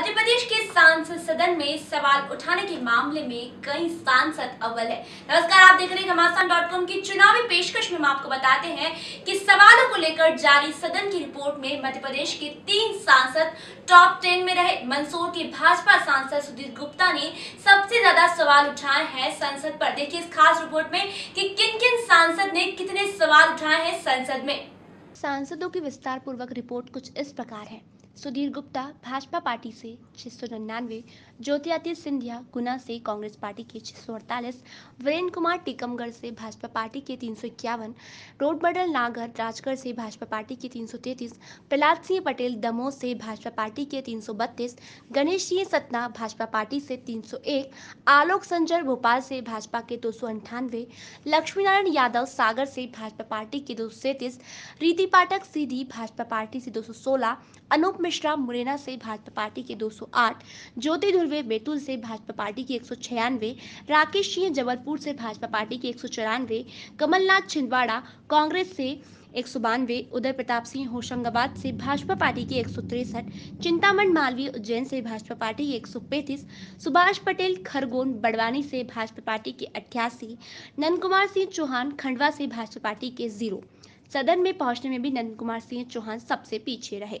मध्य प्रदेश के सांसद सदन में सवाल उठाने के मामले में कई सांसद अव्वल है। नमस्कार, आप देख रहे हैं घमासान डॉट कॉम की चुनावी पेशकश में हम आपको बताते हैं कि सवालों को लेकर जारी सदन की रिपोर्ट में मध्य प्रदेश के तीन सांसद टॉप टेन में रहे। मंदसौर के भाजपा सांसद सुधीर गुप्ता ने सबसे ज़्यादा सवाल उठाए हैं संसद पर। देखिए इस खास रिपोर्ट में कि किन किन सांसद ने कितने सवाल उठाए हैं संसद में। सांसदों की विस्तार पूर्वक रिपोर्ट कुछ इस प्रकार है। सुधीर गुप्ता भाजपा पार्टी से छह सौ निन्यानवे, ज्योतिरादित्य सिंधिया गुना से कांग्रेस पार्टी के छह सौ अड़तालीस, वीरेंद्र कुमार टीकमगढ़ से भाजपा पार्टी के तीन सौ इक्यावन रोड बडल नागर राजगढ़ से भाजपा पार्टी के तीन सौ तैतीस, प्रहलाद सिंह पटेल दमोह से भाजपा पार्टी के तीन सौ बत्तीस, गणेश सिंह सतना भाजपा पार्टी से तीन सौ एक, आलोक संजर भोपाल से भाजपा के दो सौ अंठानवे, लक्ष्मीनारायण यादव सागर से भाजपा पार्टी के दो सौ सैंतीस, रीति पाठक सीधी भाजपा पार्टी से दो सौ सोलह, अनूप मिश्रा मुरैना से भाजपा पार्टी के 208, ज्योति धुर्वे बैतूल से भाजपा पार्टी के एक राकेश सिंह जबलपुर से भाजपा पार्टी के एक सौ कमलनाथ छिंदवाड़ा कांग्रेस से एक सौ बानवे उदय प्रताप सिंह होशंगाबाद से भाजपा पार्टी के एक सौ तिरसठ चिंतामण मालवीय उज्जैन से भाजपा पार्टी के एक सुभाष पटेल खरगोन बड़वानी से भाजपा पार्टी के अट्ठासी नंद कुमार सिंह चौहान खंडवा से भाजपा पार्टी के ज़ीरो। सदन में पहुँचने में भी नंद कुमार सिंह चौहान सबसे पीछे रहे।